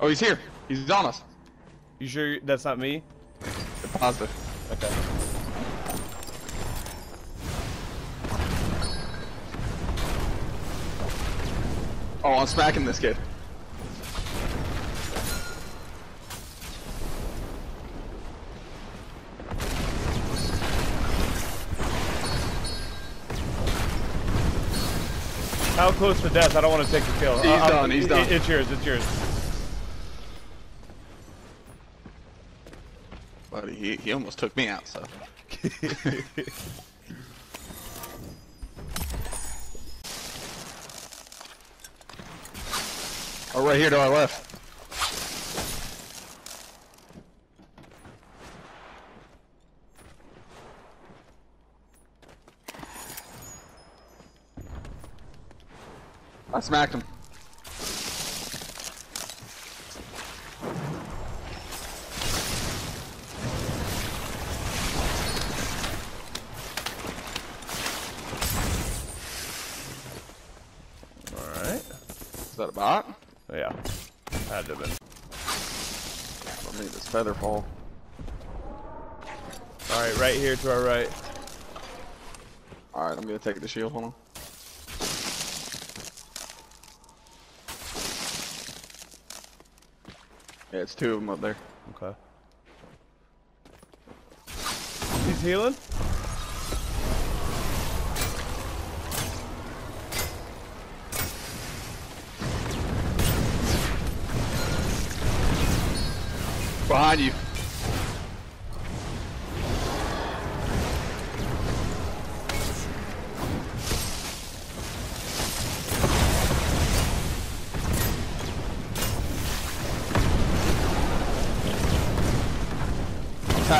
Oh, he's here. He's on us. You sure that's not me? Positive. Okay. Oh, I'm smacking this kid. How close to death? I don't want to take the kill. He's Uh, done, he's done. It's yours. It's yours. Buddy, he, he almost took me out, so. oh, right here to our left. I smacked him. All right. Is that a bot? Yeah. Had to have been. Let me this feather fall. All right, right here to our right. Alright, I'm gonna take the shield, hold on. Yeah, it's two of them up there. Okay. He's healing. Behind you.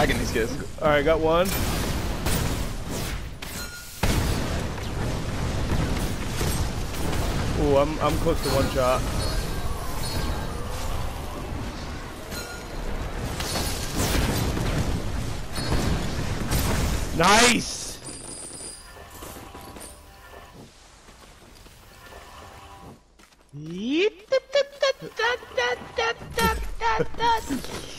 I'm these kids. All right, got one. Ooh, I'm I'm close to one shot. Nice.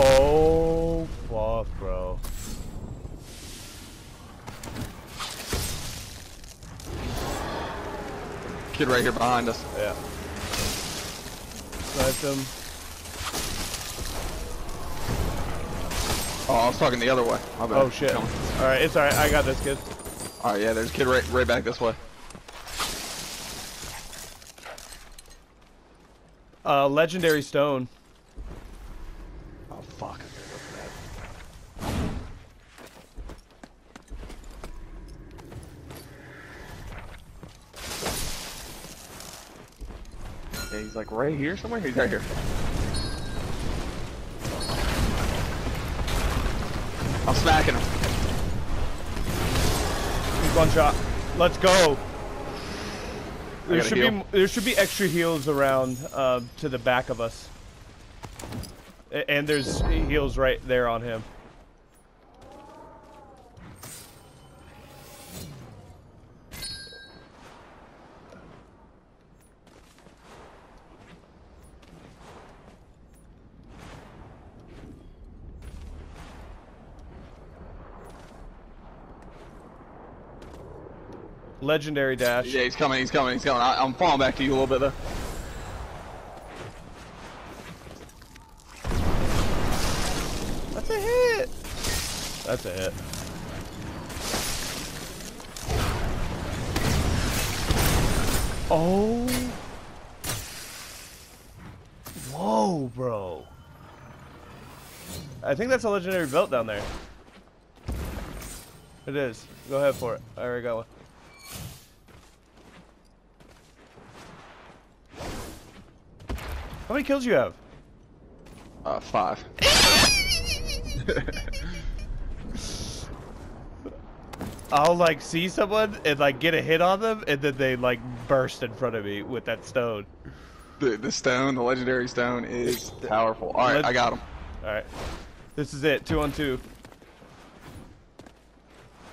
Oh, fuck, bro. Kid right here behind us. Yeah. Sniped him. Oh, I was talking the other way. Oh shit. Alright, it's alright. I got this kid. Alright, yeah, there's a kid right, right back this way. Uh, legendary stone. Oh, fuck. I gotta go for that. Yeah, he's like right here somewhere? He's right here. I'm smacking him. He's one shot. Let's go. There should heal. be there should be extra heals around uh, to the back of us. And there's heals right there on him. Legendary dash. Yeah, he's coming, he's coming, he's coming. I, I'm falling back to you a little bit though. That's a hit. That's a hit. Oh. Whoa, bro. I think that's a legendary belt down there. It is. Go ahead for it. I already got one. How many kills you have? Uh, five. I'll like see someone and like get a hit on them, and then they like burst in front of me with that stone. The the stone, the legendary stone, is powerful. All right, I got him. All right, this is it. Two on two.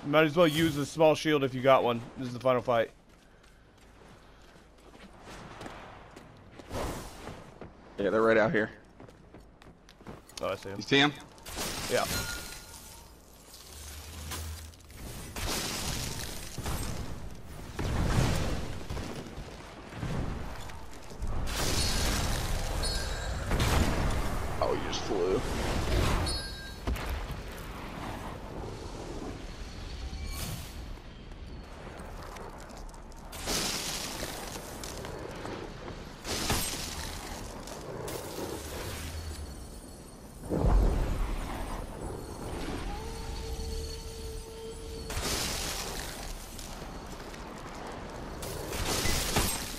Might as well use the small shield if you got one. This is the final fight. Yeah, they're right out here. Oh, I see him. You see him? Yeah. Oh, you just flew.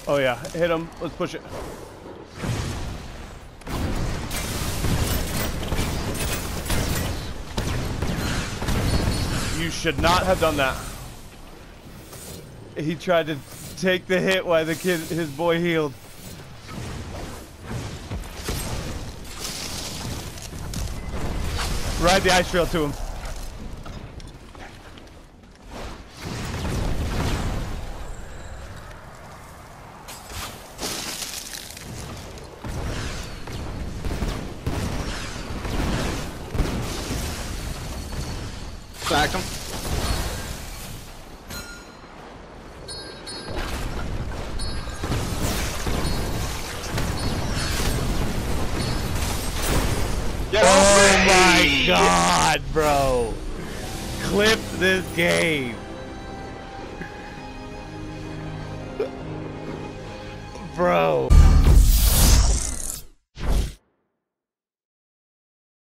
Oh yeah, hit him. Let's push it. You should not have done that. He tried to take the hit while the kid, his boy healed. Ride the ice trail to him. God, bro. Clip this game. Bro.